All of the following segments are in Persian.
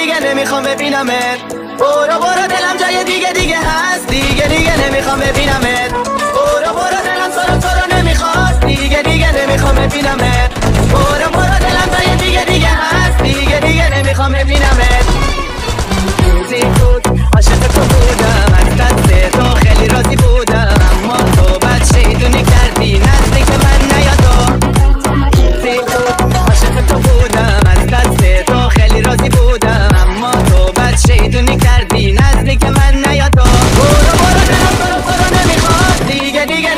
دیگه نمی‌خوام ببینمت. برو برو دلم جای دیگه دیگه.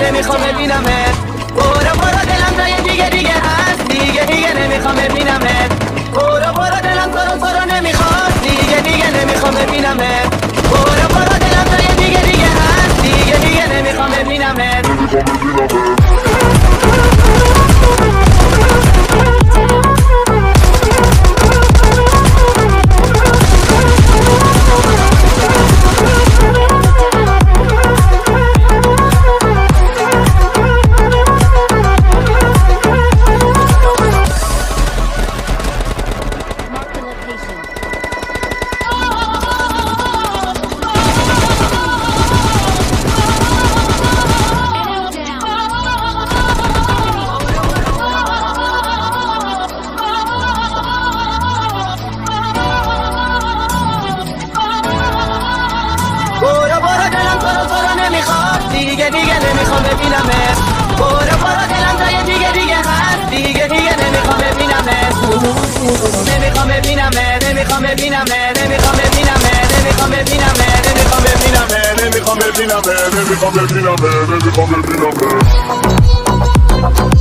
نمی‌خوام ببینمت. برو برو دلم جای دیگه دیگه هست. دیگه دیگه نمی‌خوام ببینمت. برو برو دلم تو رو تو رو نمی‌خواد دیگه دیگه نمی‌خوام ببینمت. برو برو دلم جای دیگه دیگه هست. دیگه دیگه نمی‌خوام ببینمت. Mark the دیگه دیگه نمی‌خوام ببینمت برو برو دلم جای دیگه دیگه هست دیگه دیگه نمی‌خوام ببینمت نمی‌خوام ببینمت نمی‌خوام ببینمت نمی‌خوام ببینمت نمی‌خوام ببینمت نمی‌خوام ببینمت نمی‌خوام ببینم نمی‌خوام ببینم نمی‌خوام ببینم